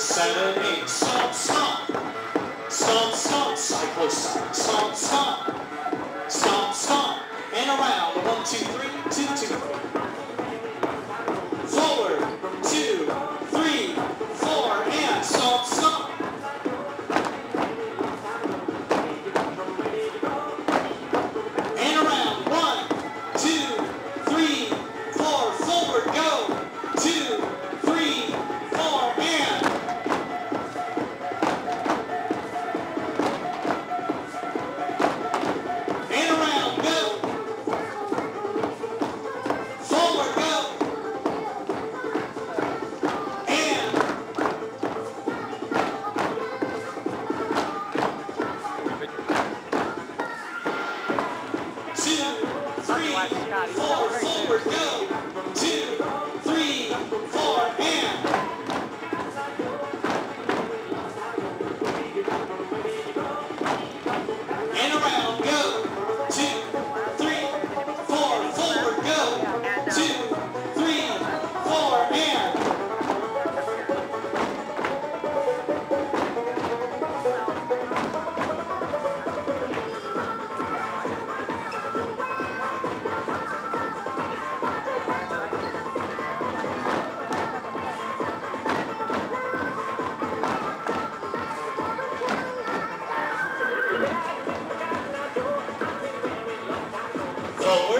seven, eight. Stomp, stomp. Stomp, stomp. Cyclo stomp. Stomp, stomp. Stomp, stomp. And around. One, two, three. Two, two, three. Five, Scott. He's And around, go. Two, three, four, forward, go. Uh, two. Well,